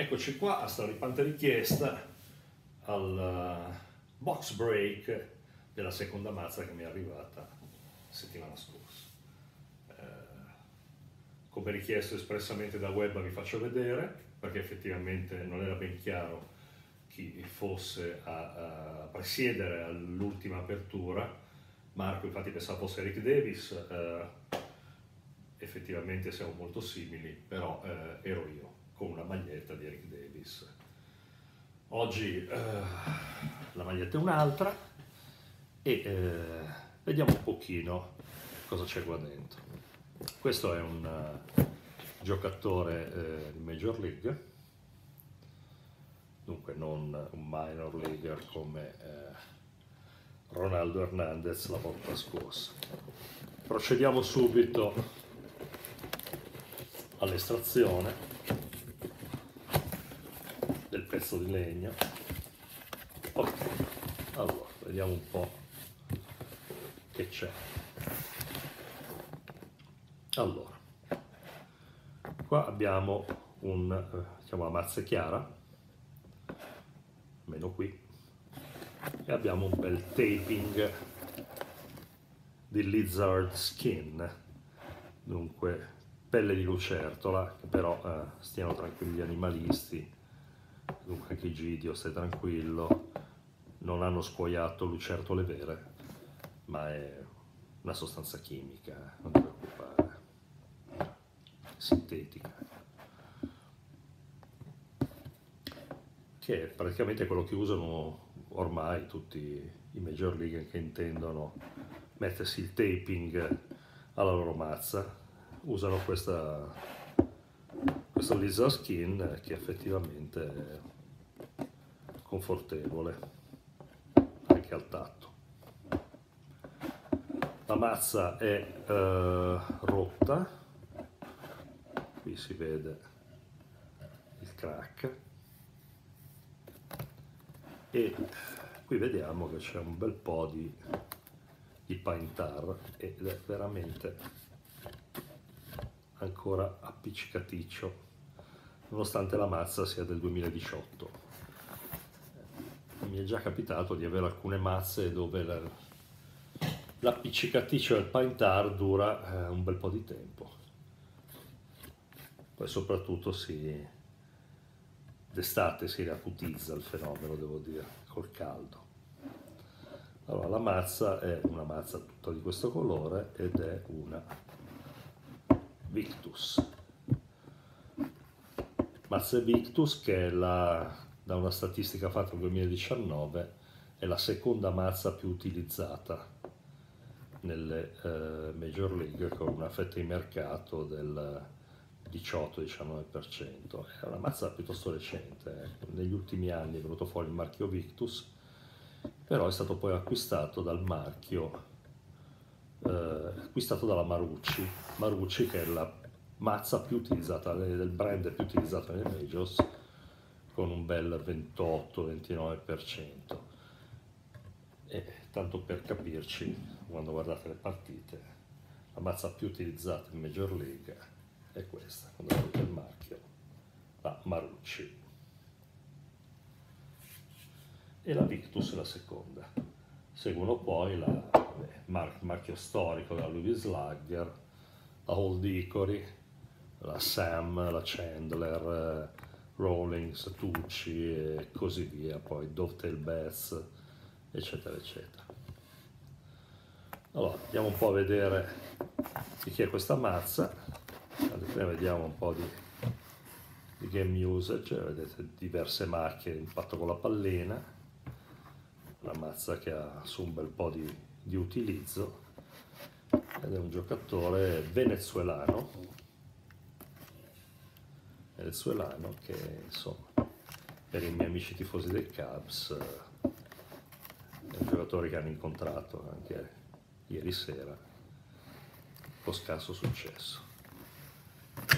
Eccoci qua a sta ripante richiesta al uh, box break della seconda mazza che mi è arrivata settimana scorsa. Eh, come richiesto espressamente da web vi faccio vedere perché effettivamente non era ben chiaro chi fosse a, presiedere all'ultima apertura. Marco infatti pensava fosse Eric Davis, eh, effettivamente siamo molto simili, però eh, ero io con una maglietta di Eric Davis. Oggi eh, la maglietta è un'altra e eh, vediamo un pochino cosa c'è qua dentro. Questo è un uh, giocatore eh, di Major League, dunque non un minor leaguer come eh, Ronaldo Hernandez la volta scorsa. Procediamo subito all'estrazione pezzo di legno. Ok allora vediamo un po' che c'è. Allora qua abbiamo un eh, diciamo la mazza chiara almeno qui e abbiamo un bel taping di lizard skin. Dunque pelle di lucertola però eh, stiano tranquilli gli animalisti dunque anche Gidio stai tranquillo, non hanno scuoiato lucertole vere, ma è una sostanza chimica, non ti preoccupare, sintetica, che è praticamente quello che usano ormai tutti i major league che intendono mettersi il taping alla loro mazza, usano questa questo lizard skin che effettivamente è confortevole anche al tatto. La mazza è uh, rotta. Qui si vede il crack. E qui vediamo che c'è un bel po' di, di pine tar ed è veramente ancora appiccicaticcio nonostante la mazza sia del 2018. Mi è già capitato di avere alcune mazze dove la, l'appiccicaticcio del pine tar dura eh, un bel po' di tempo. Poi soprattutto si, d'estate si riacutizza il fenomeno, devo dire, col caldo. Allora, la mazza è una mazza tutta di questo colore ed è una Victus. Mazze Victus, che è la, da una statistica fatta nel 2019, è la seconda mazza più utilizzata nelle eh, Major League con una fetta di mercato del 18-19%. È una mazza piuttosto recente, eh. negli ultimi anni è venuto fuori il marchio Victus, però è stato poi acquistato dal marchio, eh, acquistato dalla Marucci, Marucci che è la mazza più utilizzata, del brand più utilizzato nelle majors con un bel 28-29%. E tanto per capirci, quando guardate le partite, la mazza più utilizzata in Major League è questa, quando il marchio, la Marucci. E la Victus la seconda. Seguono poi la, il marchio storico della Louis Slugger, la Old Hickory, la Sam, la Chandler, Rawlings, Tucci e così via, poi Dovetail Bets, eccetera, eccetera. Allora, andiamo un po' a vedere di chi è questa mazza. Prima vediamo un po' di, di game usage, vedete diverse macchie impatto con la pallina, una mazza che ha su un bel po' di, di utilizzo ed è un giocatore venezuelano venezuelano che insomma per i miei amici tifosi del Cubs è un giocatore che hanno incontrato anche ieri sera con scarso successo.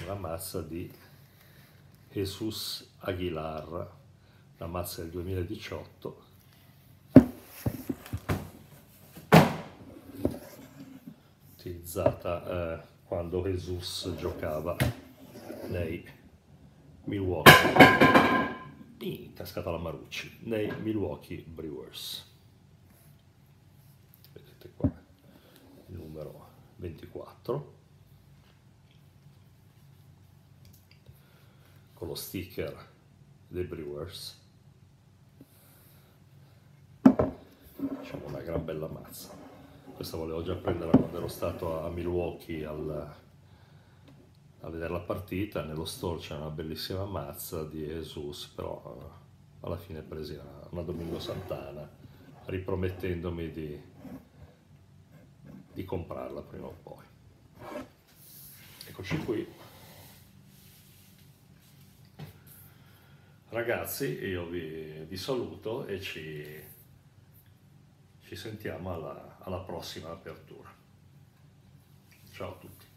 Una mazza di Jesus Aguilar la mazza del 2018 utilizzata eh, quando Jesus giocava nei Milwaukee. Ping, cascata la Marucci nei Milwaukee Brewers. Vedete qua il numero 24 con lo sticker dei Brewers. Diciamo una gran bella mazza. Questa volevo già prendere quando ero stato a Milwaukee al, a vedere la partita. Nello store c'era una bellissima mazza di Jesus, però eh, alla fine presi una, una Domingo Santana, ripromettendomi di, di comprarla prima o poi. Eccoci qui. Ragazzi, io vi, vi saluto e ci, ci sentiamo alla, alla prossima apertura. Ciao a tutti.